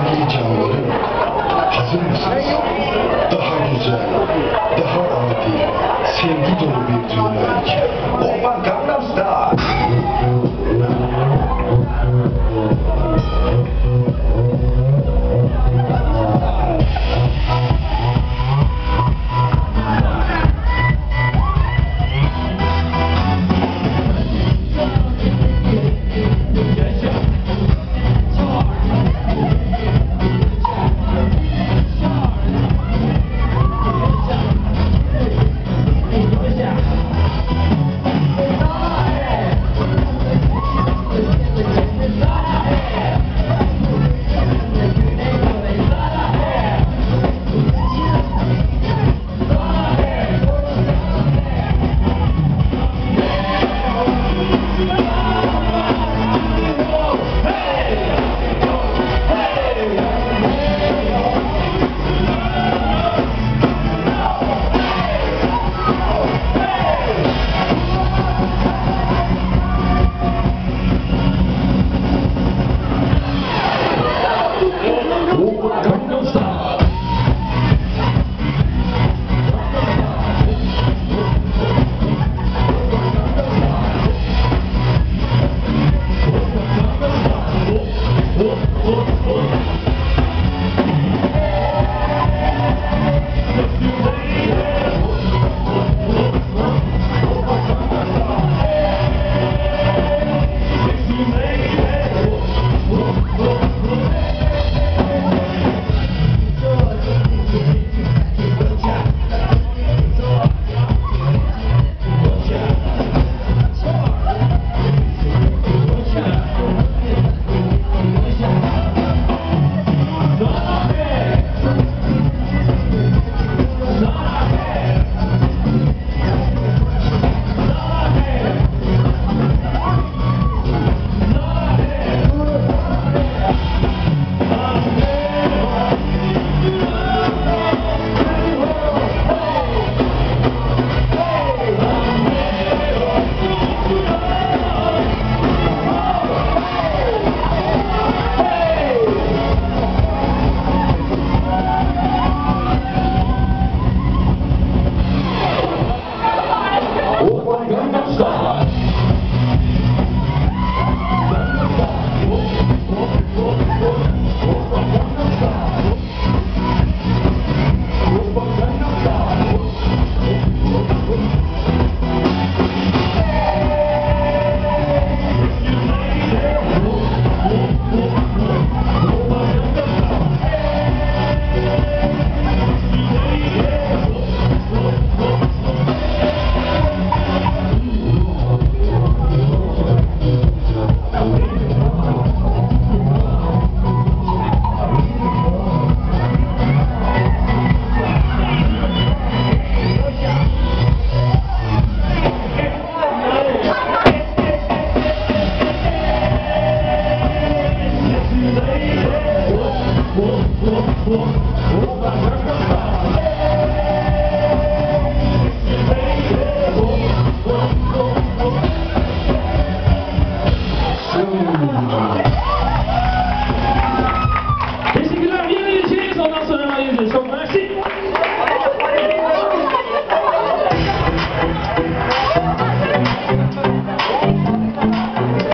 Sevgili canlarım, hazır mısınız? Daha güzel, daha adi, sevgi dolu bir dünya için. Oppa Gangnam Style. Saúde!